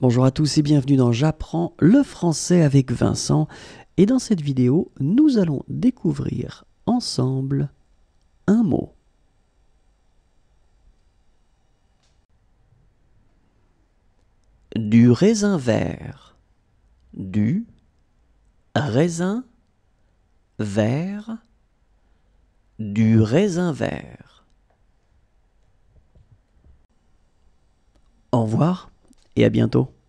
Bonjour à tous et bienvenue dans J'apprends le français avec Vincent. Et dans cette vidéo, nous allons découvrir ensemble un mot. Du raisin vert. Du raisin vert. Du raisin vert. Au revoir et à bientôt.